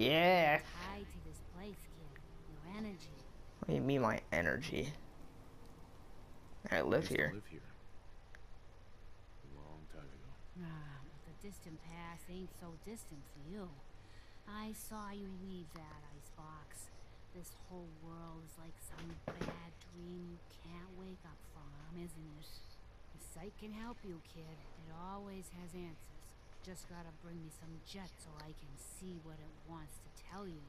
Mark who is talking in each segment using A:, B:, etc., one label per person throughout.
A: Yeah.
B: To this place, kid. Your energy.
A: What do you mean my energy? I live
C: used to
A: here.
C: Live here. A long time ago.
B: Ah, but the distant past ain't so distant for you. I saw you leave that icebox. This whole world is like some bad dream you can't wake up from, isn't it? The sight can help you, kid. It always has answers. Just gotta bring me some jet so I can see what it wants to tell you.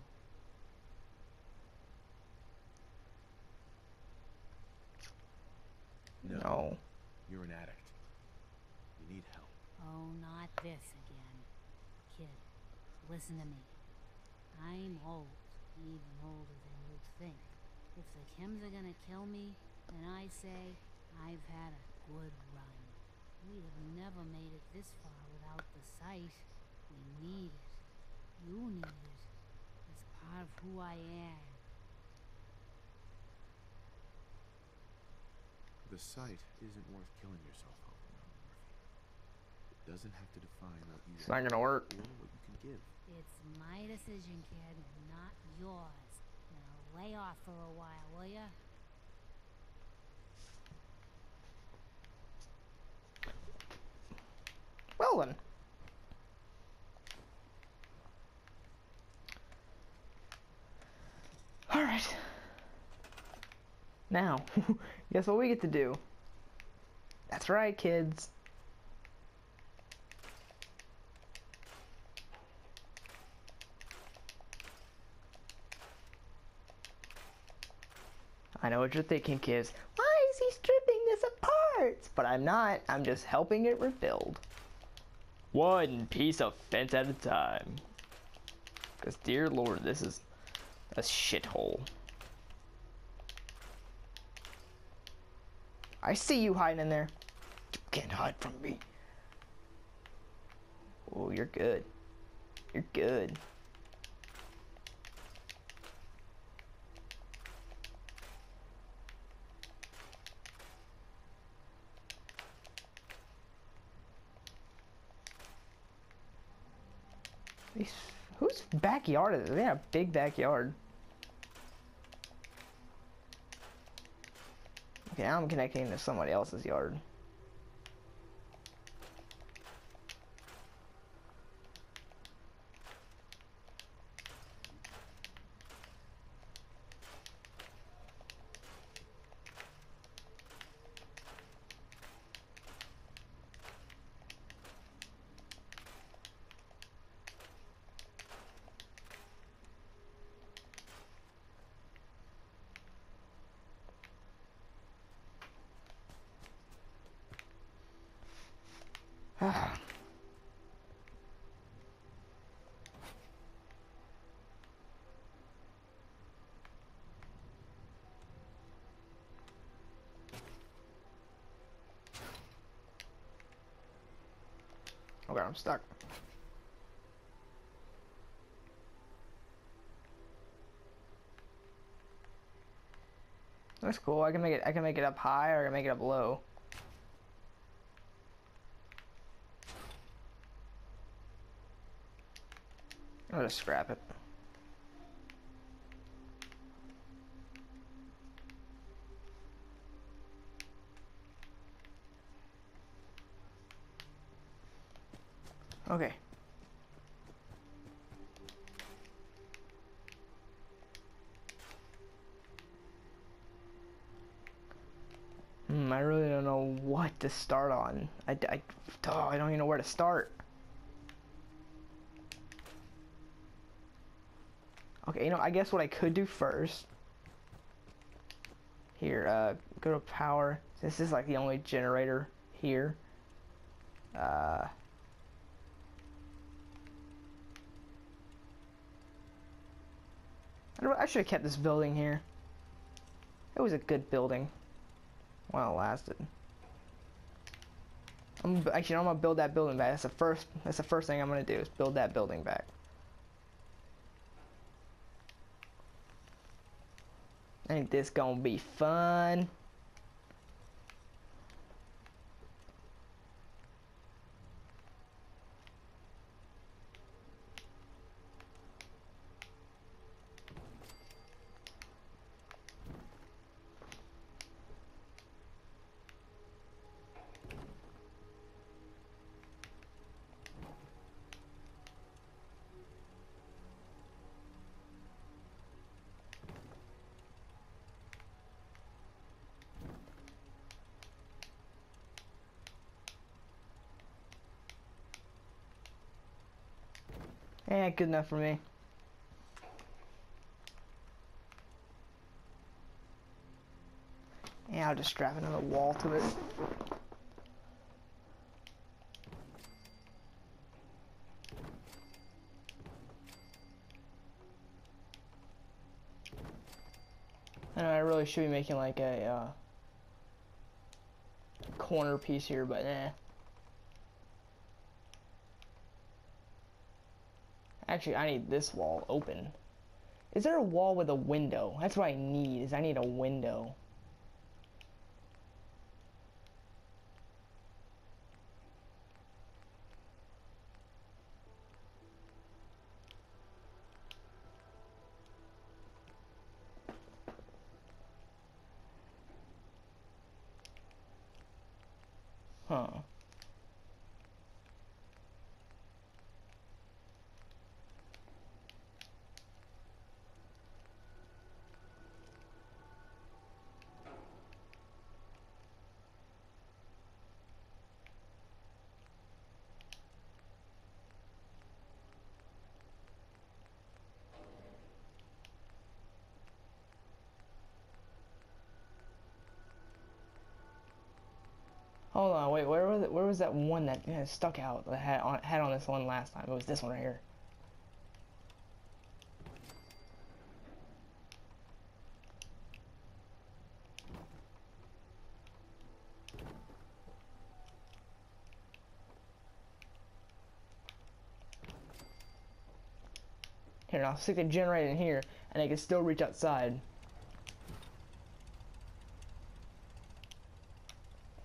A: No.
C: You're an addict. You need help.
B: Oh, not this again. Kid, listen to me. I'm old, even older than you'd think. If the chems are gonna kill me, then I say I've had a good run. We'd have never made it this far without the sight. We need it. You need it. It's part of who I am.
C: The sight isn't worth killing yourself over, Murphy. It doesn't have to define what you
A: It's not gonna work.
C: what you can give.
B: It's my decision, kid, not yours. Now lay off for a while, will ya?
A: Well then. Alright. Now, guess what we get to do? That's right, kids. I know what you're thinking, kids. Why is he stripping this apart? But I'm not. I'm just helping it rebuild. One piece of fence at a time. Because, dear lord, this is a shithole. I see you hiding in there. You can't hide from me. Oh, you're good. You're good. Whose backyard is it? They have a big backyard. Okay, now I'm connecting to somebody else's yard. Okay, I'm stuck. That's cool. I can make it. I can make it up high, or I can make it up low. I'm gonna scrap it. Okay. Hmm, I really don't know what to start on. I, I, oh, I don't even know where to start. Okay, you know, I guess what I could do first. Here, uh, go to power. This is like the only generator here. Uh, I, I should have kept this building here. It was a good building while it lasted. I'm actually I'm gonna build that building back. That's the first. That's the first thing I'm gonna do is build that building back. Ain't this gonna be fun? Good enough for me. Yeah, I'll just strap another wall to it. I I really should be making like a uh, corner piece here, but eh. Actually, I need this wall open. Is there a wall with a window? That's what I need, is I need a window. Hold on, wait, where was it, where was that one that stuck out that had on had on this one last time? It was this one right here. Here, I'll stick the generator in here, and I can still reach outside.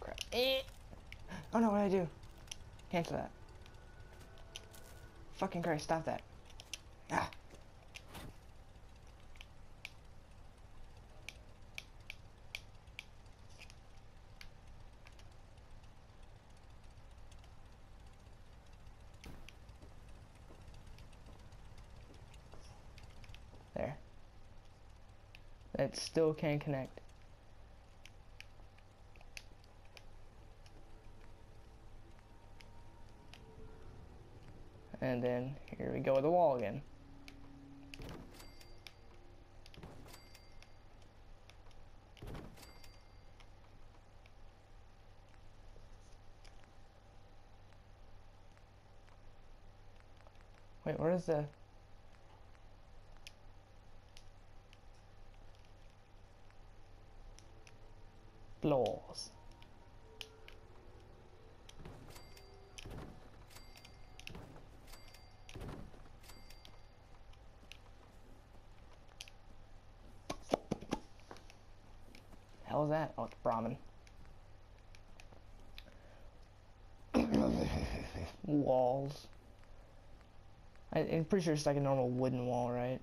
A: Crap. Eh. Oh no, what did I do? Cancel that. Fucking Christ, stop that. Ah. There. It still can't connect. And then here we go with the wall again. Wait, where is the... Floors. Hell is that? Oh, it's Brahmin. Walls. I, I'm pretty sure it's like a normal wooden wall, right?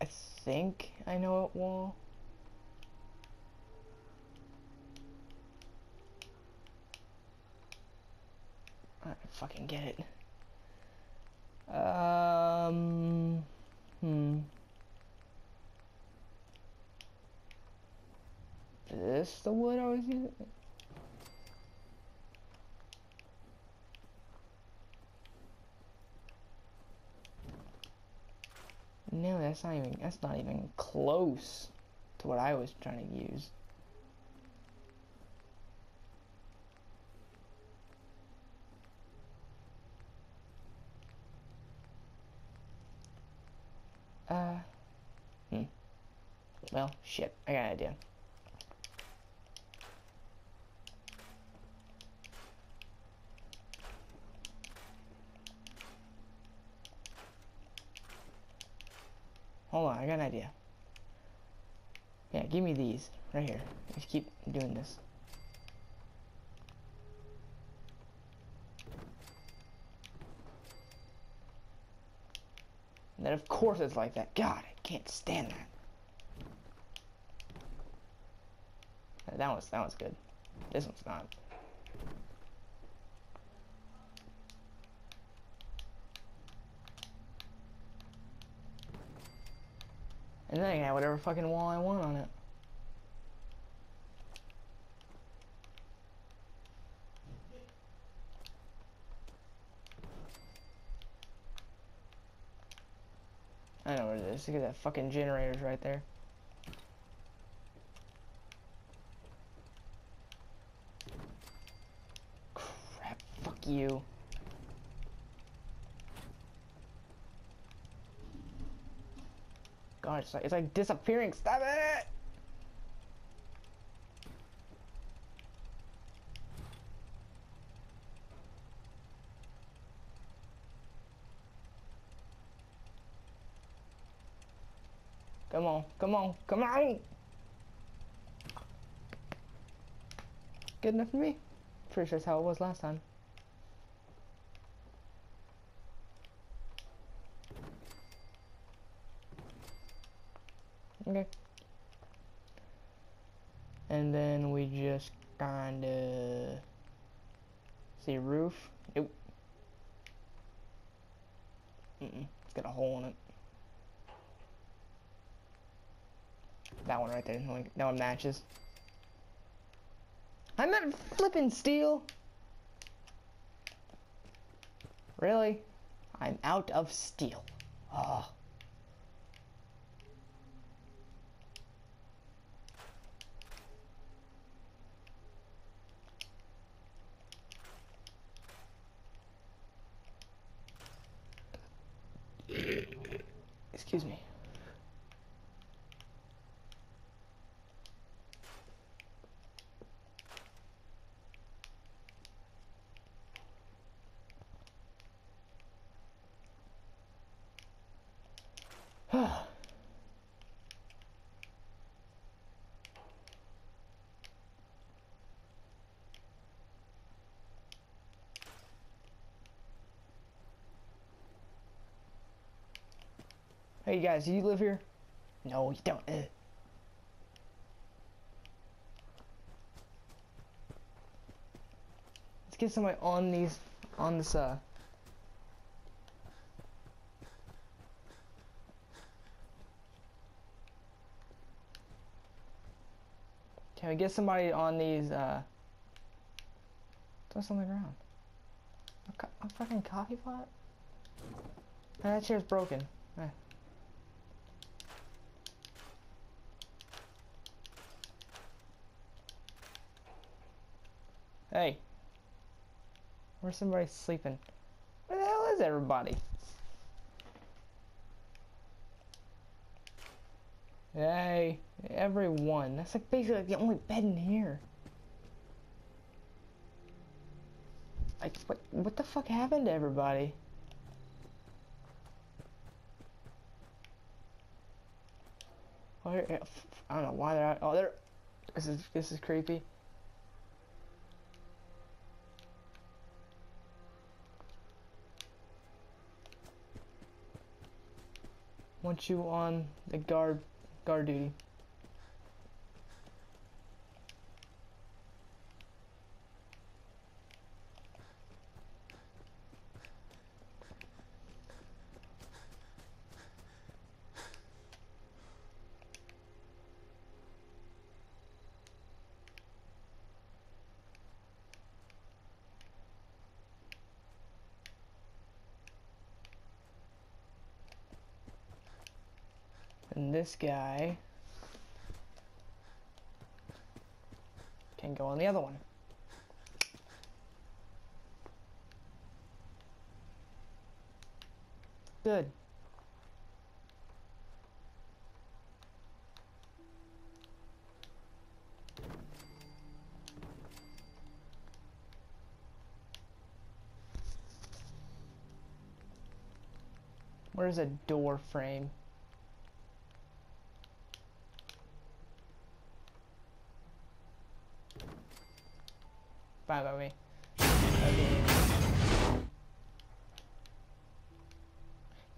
A: I think I know what wall. I fucking get it. Um, hmm. Is this the wood I was using? No, that's not even, that's not even close to what I was trying to use. Uh, hmm. Well, shit, I got an idea. Hold on, I got an idea. Yeah, give me these right here. Just keep doing this. And then of course it's like that. God, I can't stand that. That one's that was good. This one's not. And then I can have whatever fucking wall I want on it. I know where it is. Look at that fucking generator's right there. Crap, fuck you. God, it's like, it's like disappearing. Stop it! Come on, come on, come on! Good enough for me. Pretty sure that's how it was last time. Okay. And then we just kinda see roof. Nope. Mm -mm. It's got a hole in it. That one right there. That one matches. I'm at flipping steel. Really? I'm out of steel. Oh. Excuse me. Hey guys, do you live here? No, you don't. Uh. Let's get somebody on these, on this, uh. Can we get somebody on these, uh. What's on the ground? A, a fucking coffee pot? Hey, that chair's broken. Hey. Where's somebody sleeping? Where the hell is everybody? Hey, everyone. That's like basically the only bed in here. Like, what, what the fuck happened to everybody? I don't know why they're out. Oh, they're. This is this is creepy. Want you on the guard guard duty. And this guy can go on the other one. Good. Where's a door frame?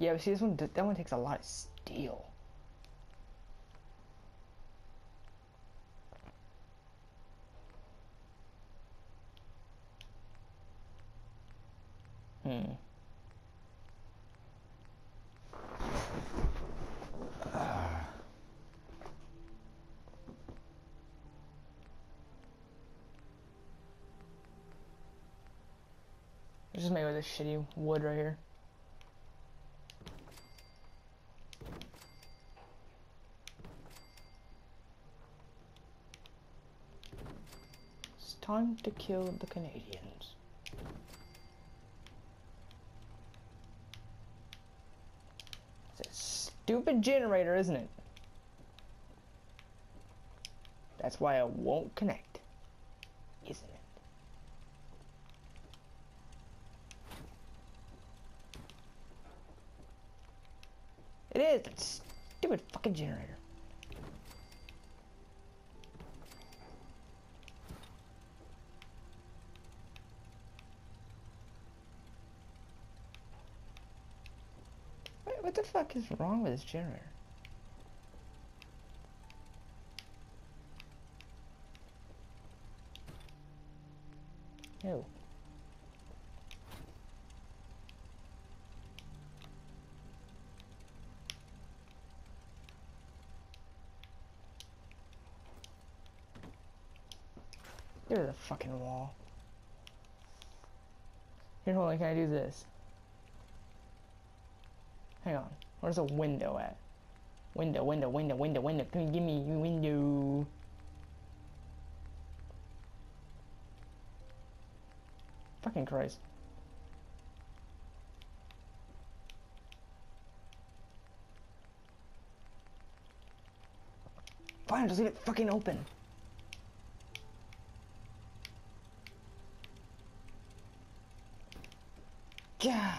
A: Yeah, but see this one, that one takes a lot of steel. Hmm. Just made with this shitty wood right here. It's time to kill the Canadians. It's a stupid generator, isn't it? That's why I won't connect. That stupid fucking generator. Wait, what the fuck is wrong with this generator? No. There's a fucking wall. Here, hold on, can I do this? Hang on. Where's the window at? Window, window, window, window, window. Can you give me a window? Fucking Christ. Fine, just leave it fucking open. Yeah.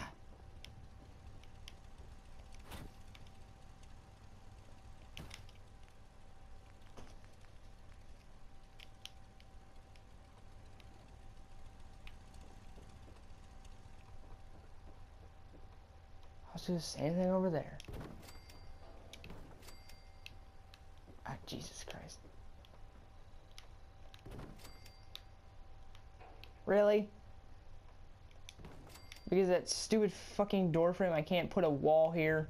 A: I'll do the same thing over there. Ah, Jesus Christ. Really? Because that stupid fucking door frame, I can't put a wall here.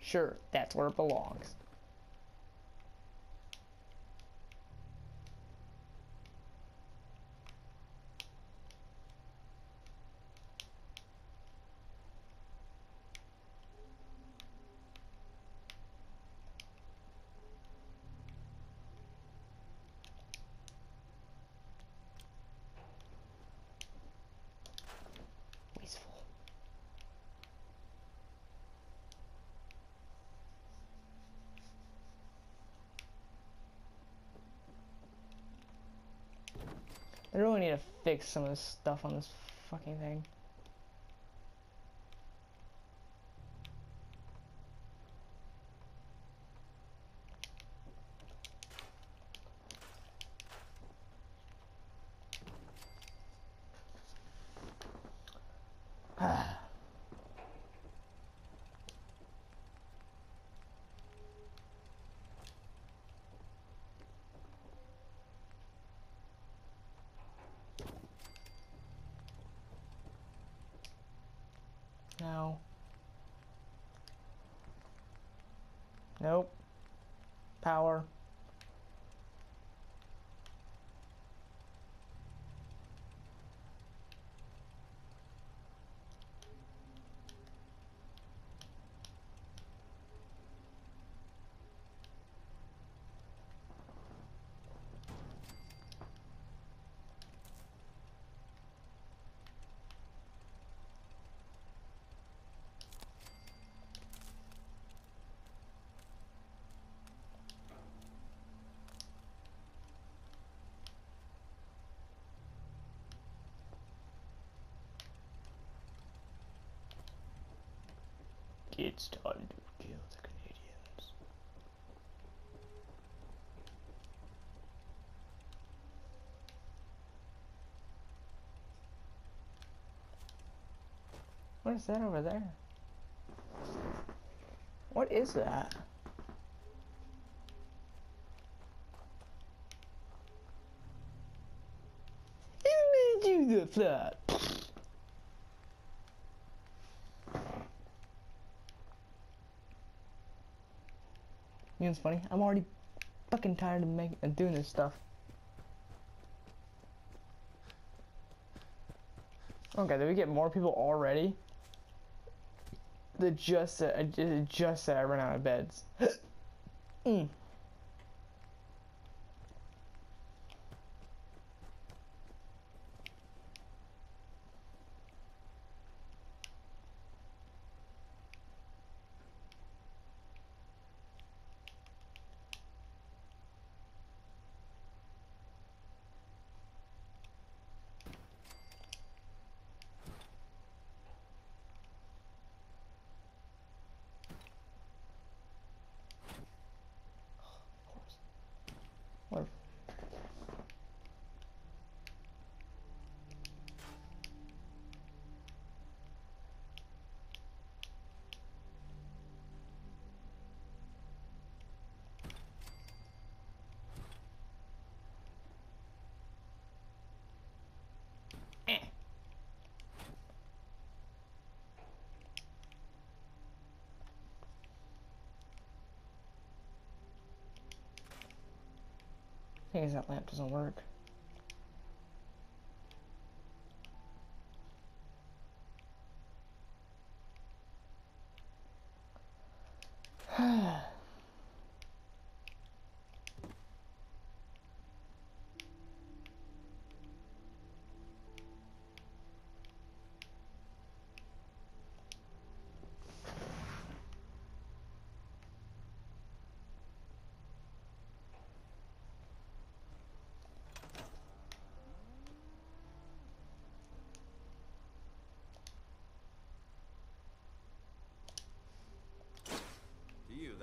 A: Sure, that's where it belongs. I really need to fix some of this stuff on this fucking thing. No. Nope. Power. It's time to kill the Canadians. What is that over there? What is that? Who made you the flat? You know what's funny? I'm already fucking tired of making doing this stuff. Okay, did we get more people already? The just said, I just said I ran out of beds. mm. Thing is, that lamp doesn't work.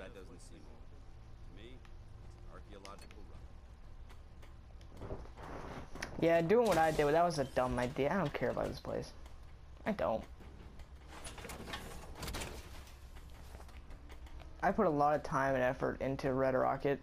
D: To old. To me, it's an archaeological.
A: Yeah, doing what I did, that was a dumb idea. I don't care about this place. I don't. I put a lot of time and effort into Red Rocket.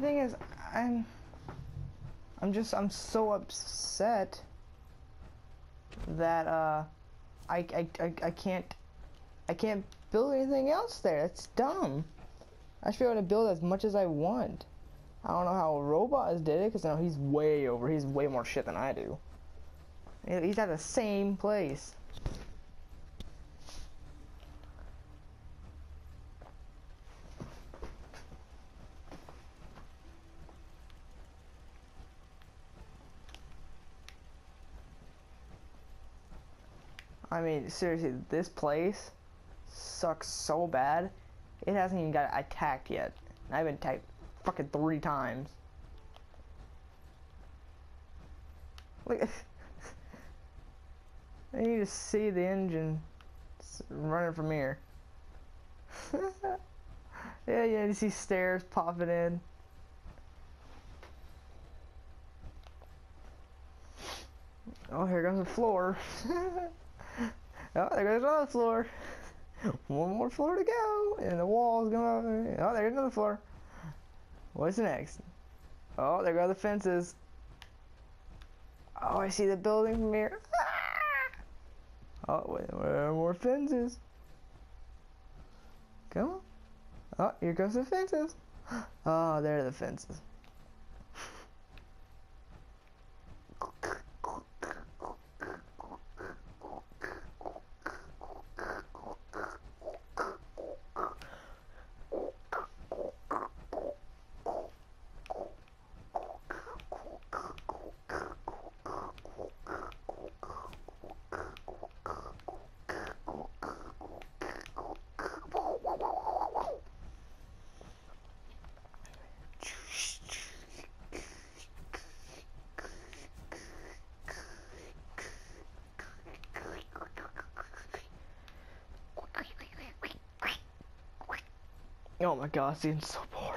A: Thing is, I'm, I'm just, I'm so upset that uh, I, I, I, I can't, I can't build anything else there. That's dumb. I should be able to build as much as I want. I don't know how Robots did it, because now he's way over. He's way more shit than I do. He's at the same place. I mean, seriously, this place sucks so bad. It hasn't even got attacked yet. I've been attacked fucking three times. Look, I need to see the engine running from here. yeah, yeah, you see stairs popping in. Oh, here goes the floor. Oh, there goes another floor. One more floor to go, and the wall's going. Oh, there's another floor. What's next? Oh, there go the fences. Oh, I see the building from here. Ah! Oh, wait, there are more fences. Come on. Oh, here goes the fences. Oh, there are the fences. Oh my god, this game's so boring.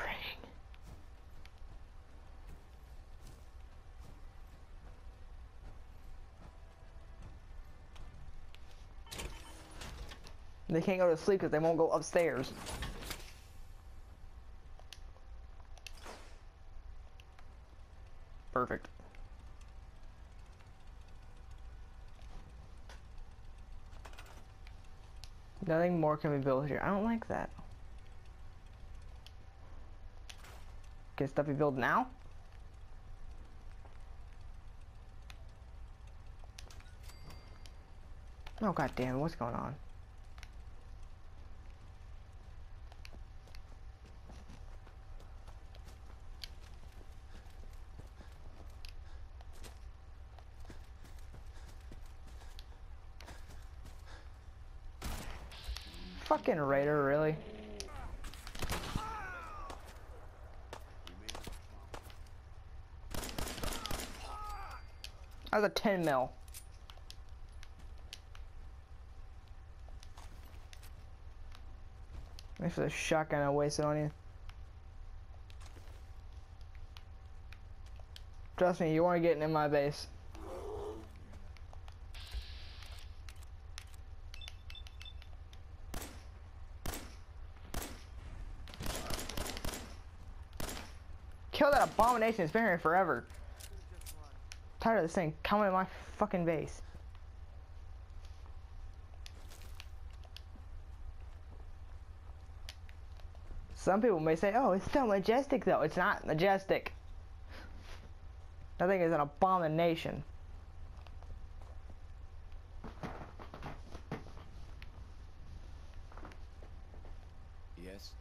A: They can't go to sleep because they won't go upstairs. Perfect. Nothing more can be built here. I don't like that. Can stuff be built now? Oh god damn, what's going on? Fucking Raider, really? That was a 10 mil. Thanks for the shotgun I wasted on you. Trust me, you weren't getting in my base. Kill that abomination, it's been here forever. Tired of this thing coming in my fucking base. Some people may say, oh, it's so majestic though. It's not majestic. That thing is an abomination.
C: Yes?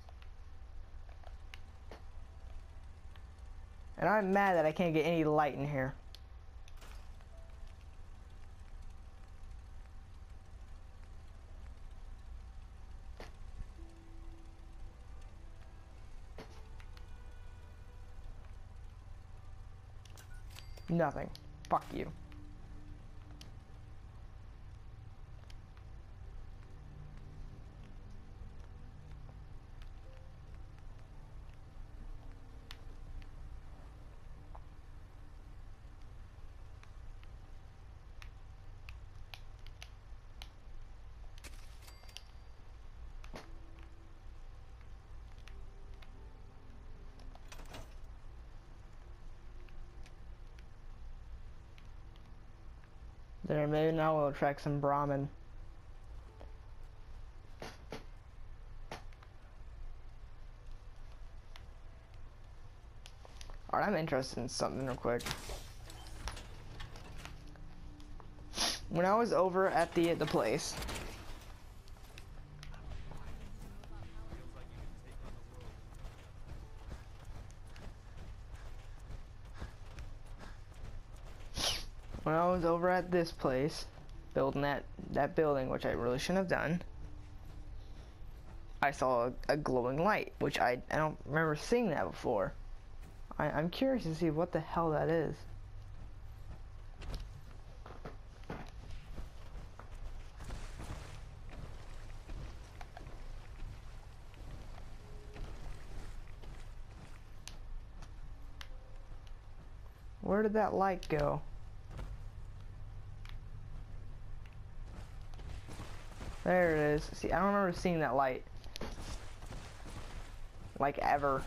A: And I'm mad that I can't get any light in here. Nothing. Fuck you. There, maybe now we'll attract some Brahmin. Alright, I'm interested in something real quick. When I was over at the the place, was over at this place, building that that building, which I really shouldn't have done, I saw a, a glowing light, which I I don't remember seeing that before. I, I'm curious to see what the hell that is. Where did that light go? There it is. See, I don't remember seeing that light. Like, ever.